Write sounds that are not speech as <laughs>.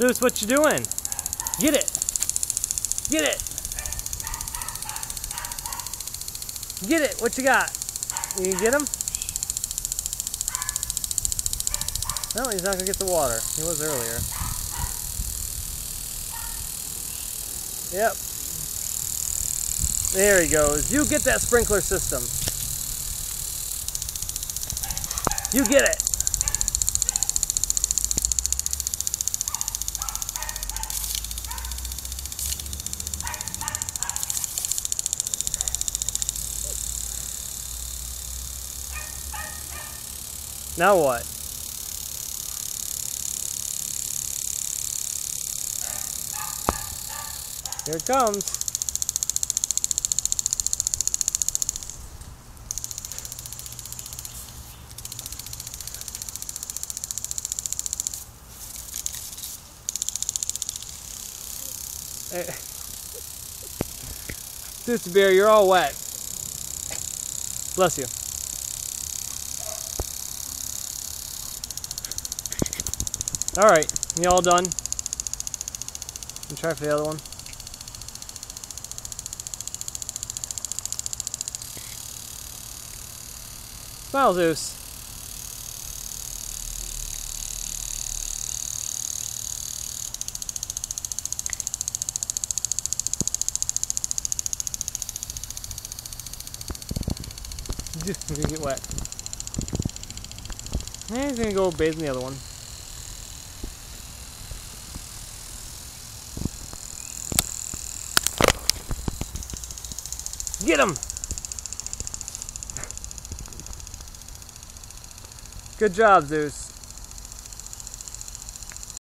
Zeus, what you doing? Get it. Get it. Get it. What you got? You get him? No, he's not going to get the water. He was earlier. Yep. There he goes. You get that sprinkler system. You get it. Now what? Here it comes. Eh. <laughs> Sister Bear, you're all wet. Bless you. Alright, you all done? And try for the other one. Smile, Zeus. Just gonna get wet. And he's gonna go bathe in the other one. Get him! Good job, Zeus.